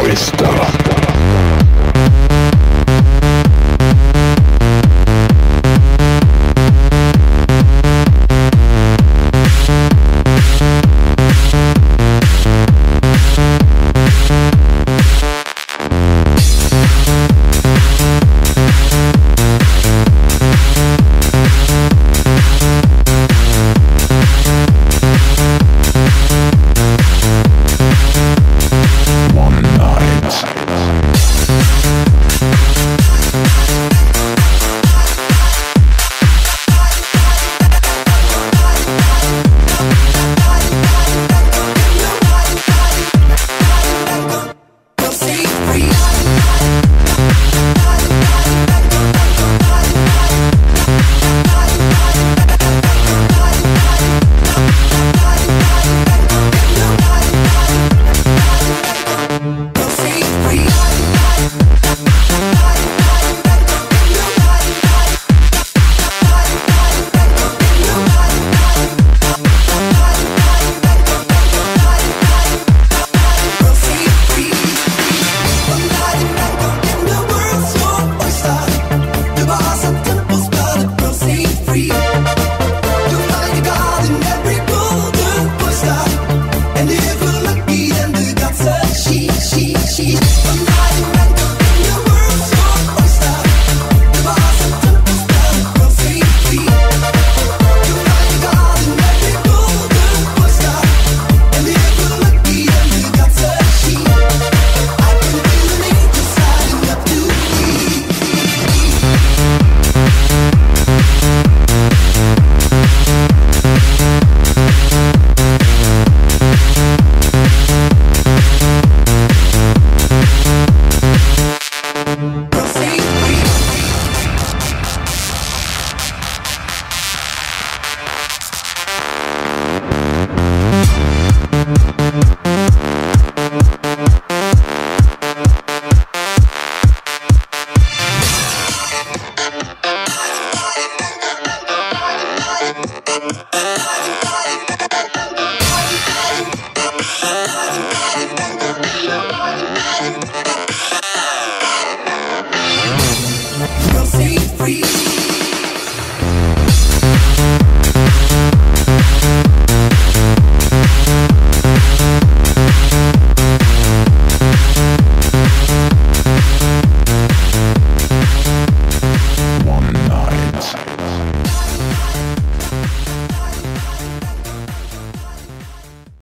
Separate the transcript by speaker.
Speaker 1: oyster.